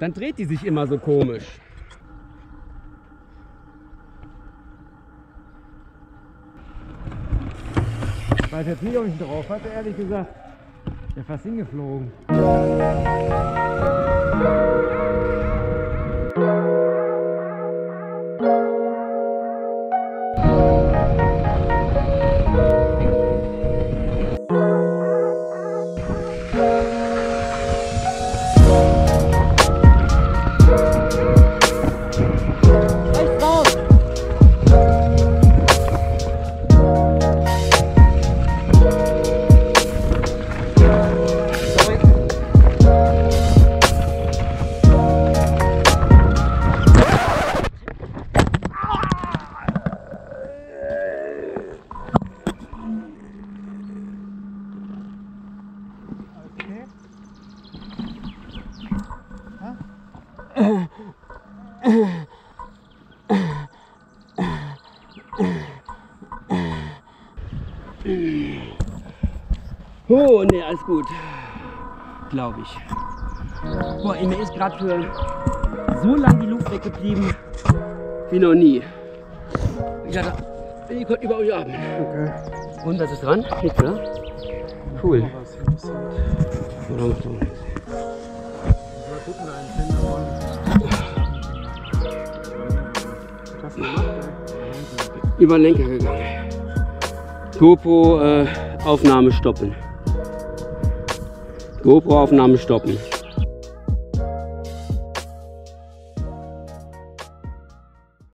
dann dreht die sich immer so komisch. Ich weiß jetzt nicht, ob ich ihn drauf hatte, ehrlich gesagt. Der ist fast hingeflogen. Oh, ne, alles gut. Glaube ich. Boah, ey, mir ist gerade für so lang die Luft weggeblieben wie noch nie. Ich dachte, ich konnte über euch atmen. Okay. Und was ist dran? Nichts, oder? Cool. Muss sein. Oder Über den Lenker gegangen. GoPro äh, Aufnahme stoppen. GoPro Aufnahme stoppen.